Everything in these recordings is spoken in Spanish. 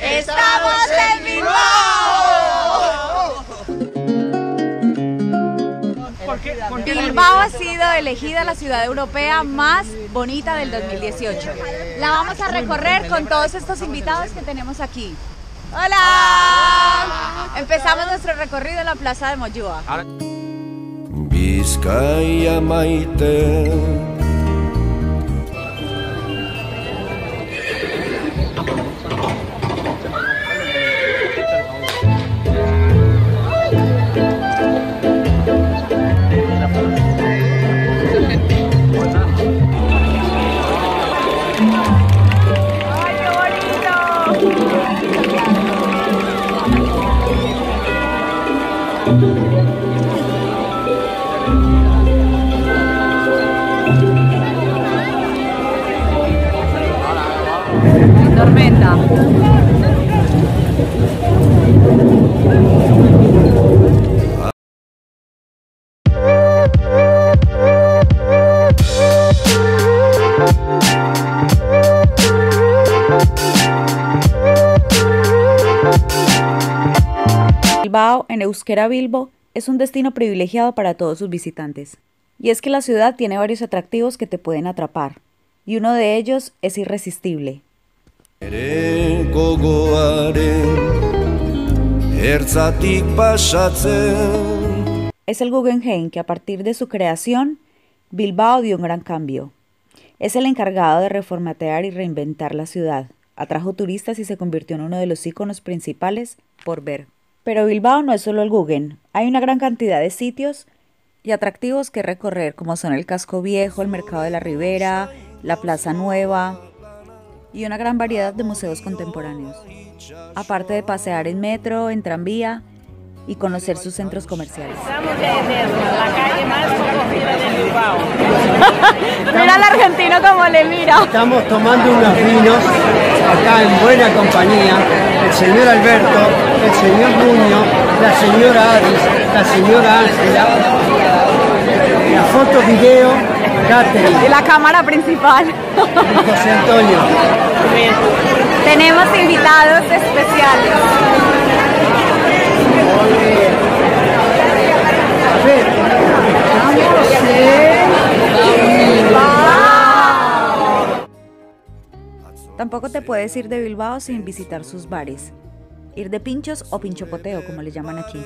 ¡Estamos en Bilbao! Bilbao ha sido elegida la ciudad europea más bonita del 2018. La vamos a recorrer con todos estos invitados que tenemos aquí. ¡Hola! Empezamos nuestro recorrido en la plaza de Moyúa. Bizkaia maite Tormenta. Bilbao, en Euskera Bilbo, es un destino privilegiado para todos sus visitantes. Y es que la ciudad tiene varios atractivos que te pueden atrapar, y uno de ellos es irresistible. Es el Guggenheim que a partir de su creación, Bilbao dio un gran cambio. Es el encargado de reformatear y reinventar la ciudad. Atrajo turistas y se convirtió en uno de los íconos principales por ver. Pero Bilbao no es solo el Guggen. Hay una gran cantidad de sitios y atractivos que recorrer, como son el Casco Viejo, el Mercado de la Ribera, la Plaza Nueva y una gran variedad de museos contemporáneos. Aparte de pasear en metro, en tranvía y conocer sus centros comerciales. Estamos en la calle más concurrida de Bilbao. Mira al argentino como le mira. Estamos tomando unos vinos acá en buena compañía. El señor Alberto, el señor Nuño, la señora Aris, la señora Ángela. La foto, video, Catherine Y la cámara principal. y José Antonio. Tenemos invitados especiales. A ver, estamos Tampoco te puedes ir de Bilbao sin visitar sus bares. Ir de pinchos o pinchopoteo, como le llaman aquí.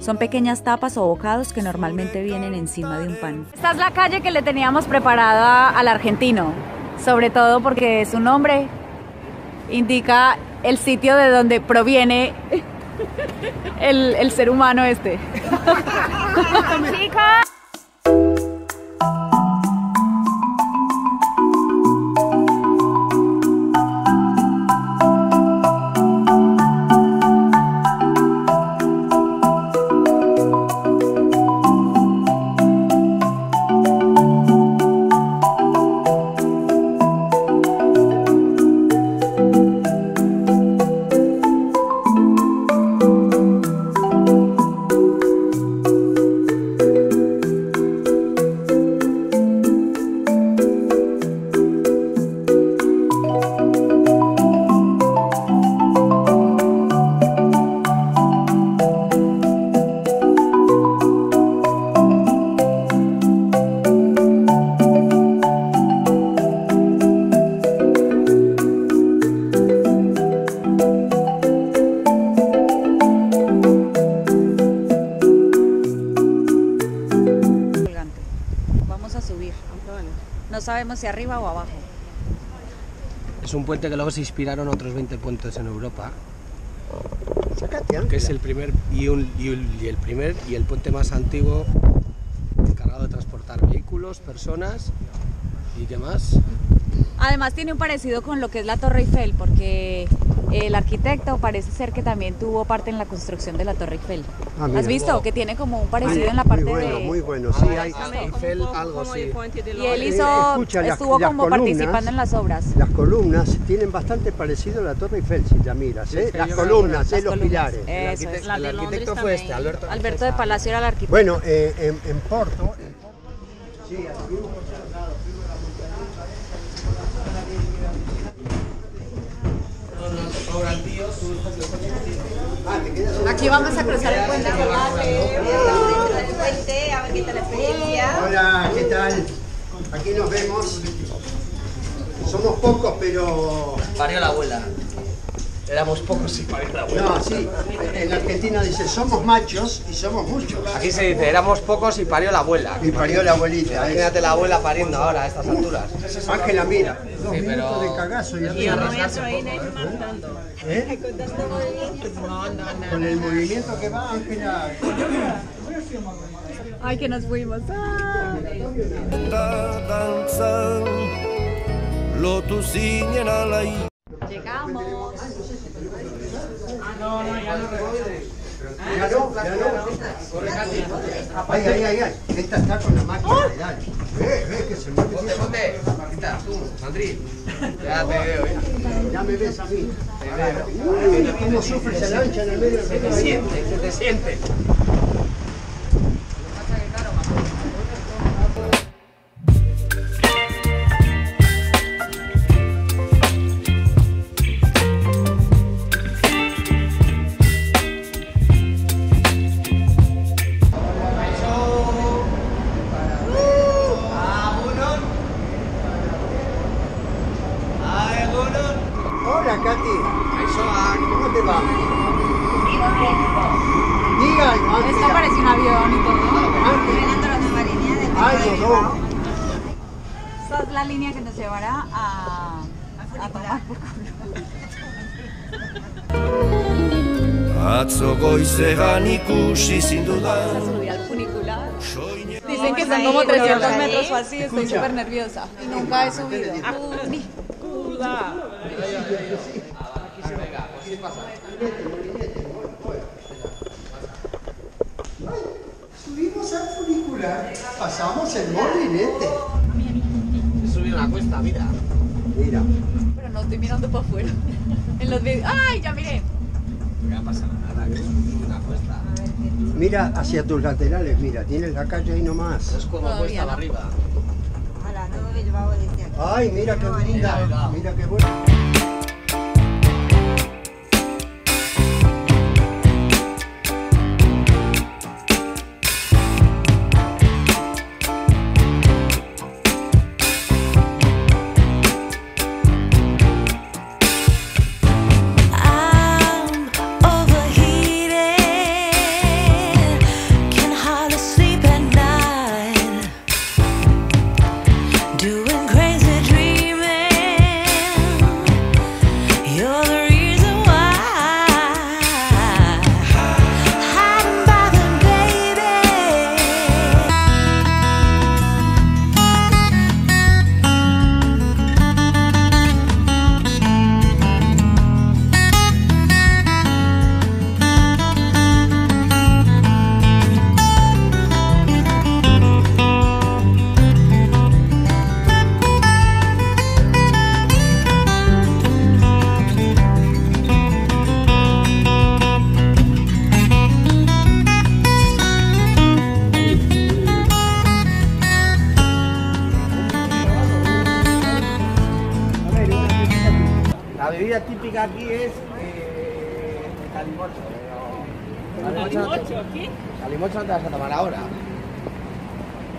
Son pequeñas tapas o bocados que normalmente vienen encima de un pan. Esta es la calle que le teníamos preparada al argentino, sobre todo porque su nombre indica el sitio de donde proviene el, el ser humano este. Chicas. Sabemos si arriba o abajo. Es un puente que luego se inspiraron otros 20 puentes en Europa, que es el primer y, un- y el, y el primer y el puente más antiguo encargado de transportar vehículos, personas y qué más. Además tiene un parecido con lo que es la Torre Eiffel, porque el arquitecto parece ser que también tuvo parte en la construcción de la Torre Eiffel. Ah. ¿Has visto? Que tiene como un parecido en la parte muy bueno, de... muy bueno. Sí, hay, Eiffel, algo sí. Y él Eh, hizo, escucha, estuvo las como columnas- participando en las obras. las columnas tienen bastante parecido a la Torre Eiffel, si la miras. ¿eh? sí, Las columnas, Las ¿eh? los pilares. Eso es. El arquitecto fue este, Alberto. Alberto de Palacio era el arquitecto. Bueno, eh, en, en Porto. en coche. Aquí vamos a cruzar el puente. el puente, a ver qué tal la experiencia. Hola, ¿qué tal? Aquí nos vemos. Somos pocos, pero... Parió la abuela. Éramos pocos y parió la abuela. No, sí. En Argentina dice, somos machos y somos muchos. Aquí se dice, éramos pocos y parió la abuela. Y parió la abuelita. Imagínate la abuela pariendo ahora a estas alturas. Ángela, mira. Dos Sí, pero- minutos de cagazo y ya. ¿Eh? Con el movimiento que va, Ángela. Ay, que nos fuimos. Ah. danza lotu zinen alai Llegamos. Ya no, ya no. Ay, ay, ay, ay. Esta está con la máquina. Ve, ve que se mueve. Ponte, ponte. Paquita, tú, Sandri. Ya te veo, ya. Ya me ves a mí. Te veo. Uy, cómo sufre esa lancha en el medio del Se te siente, se te siente. Esta es la línea que nos llevará a, a tomar por culo. Atzo goizean ikusi zindudan Subir al funicular. Dicen que a como ir, 300 vamos a metros o así, estoy súper nerviosa. Y nunca he subido. Subimos pasamos el molinete. He subido una cuesta, mira. Mira, Pero no estoy mirando para afuera. En los videos. ¡Ay, ya miré! No ha pasado nada, que subido una cuesta. mira hacia tus laterales, mira, tienes la calle ahí nomás. Es como Todavía cuesta no. para arriba. Desde aquí. Ay, mira qué linda, mira. mira qué buena. Calimocho no te vas a tomar ahora.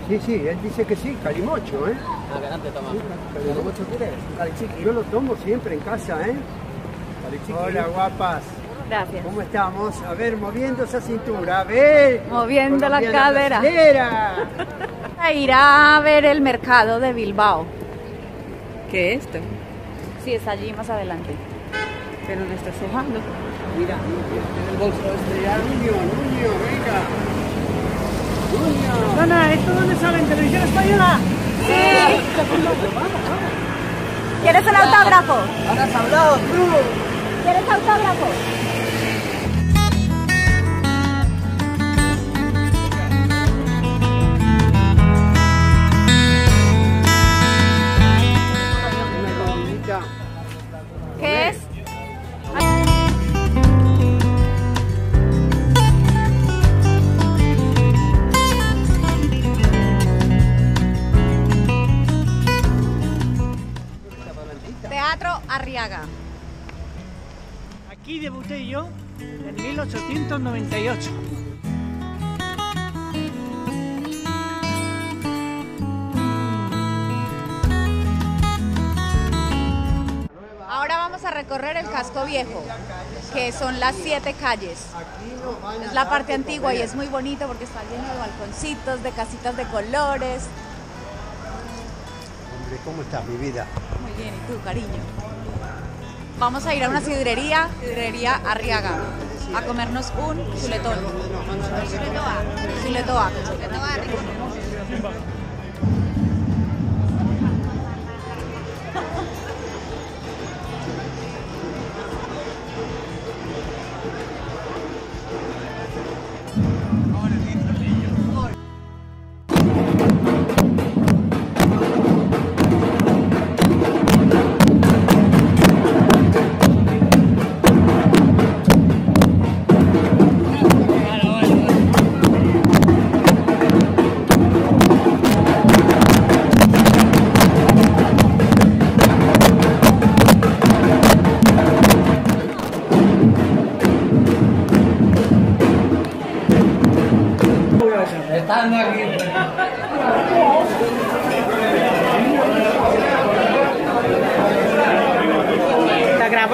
Sí, sí, él dice que sí, calimocho, ¿eh? Adelante, toma. ¿Calimocho quieres? Calichiqui. Yo lo tomo siempre en casa, ¿eh? Calichiqui. Hola, guapas. Gracias. ¿Cómo estamos? A ver, moviendo esa cintura, a ver. Moviendo la cadera. A ir a ver el mercado de Bilbao. ¿Qué es esto? Sí, está allí más adelante. Pero no está sujando. Mira, en el bolso este ya, Nuño, Nuño, venga. Nuño. Dona, ¿esto dónde sale? ¿En televisión española? ¿Quieres un autógrafo? Ahora has hablado, tú. ¿Quieres autógrafo? ¿Qué es? Arriaga. Aquí debuté yo en 1898. Ahora vamos a recorrer el casco viejo, que son las siete calles. Es la parte antigua y es muy bonito porque está lleno de balconcitos, de casitas de colores. Hombre, ¿cómo estás, mi vida? Muy bien, ¿y tú, cariño? Vamos a ir a una sidrería, sidrería Arriaga, a comernos un chuletón. Chuletoa. Chuletoa. rico. ¿Está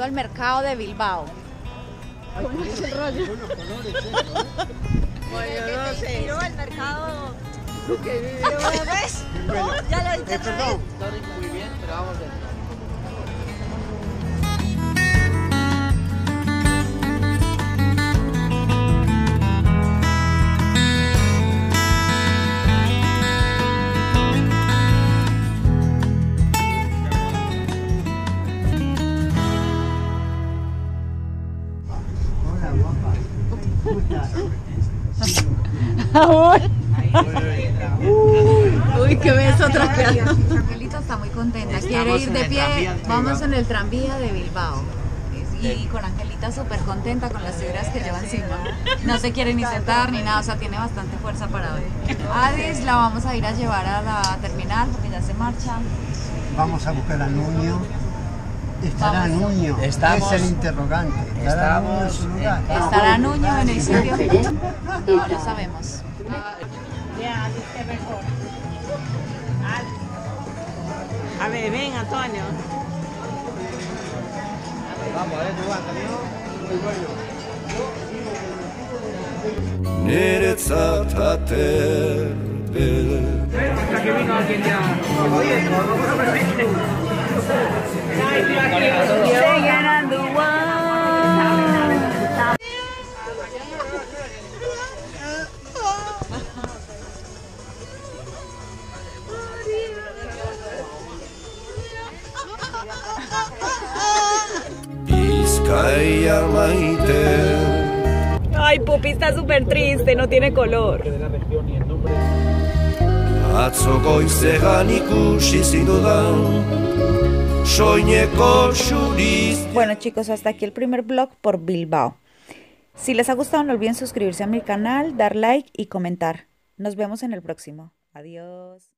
llegando al mercado de Bilbao. Bueno, no sé. Tiró al mercado. ¿Lo ves? Ya lo diste otra vez. Muy bien, pero vamos a ver. Uy, qué beso trapeado. Angelita está muy contenta, quiere ir de pie. Vamos en el tranvía de Bilbao. Y con Angelita súper contenta con las fibras que lleva encima. No se quiere ni sentar ni nada, o sea, tiene bastante fuerza para hoy. Adis la vamos a ir a llevar a la terminal porque ya se marcha. Vamos a buscar a Nuño. ¿Estará Vamos. Nuño? Estamos- es el interrogante. ¿Estará Nuño en su lugar? ¿Estará Nuño en el sitio? No, lo sabemos. Ya. A ver, ven, Antonio. Vamos, a ver, banca, ¿no? Niretzat aterpe Maite Ay, Pupi está súper triste, no tiene color. Atzo goizean ikusi zindudan Soineko xuriz Bueno chicos, hasta aquí el primer blog por Bilbao. Si les ha gustado no olviden suscribirse a mi canal, dar like y comentar. Nos vemos en el próximo. Adiós.